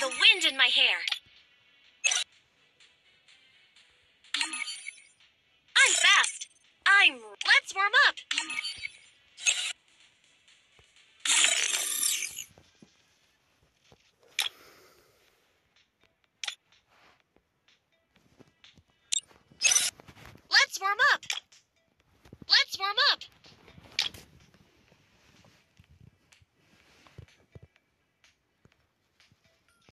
the wind in my hair. I'm fast. I'm... Let's warm up. Let's warm up. Let's warm up.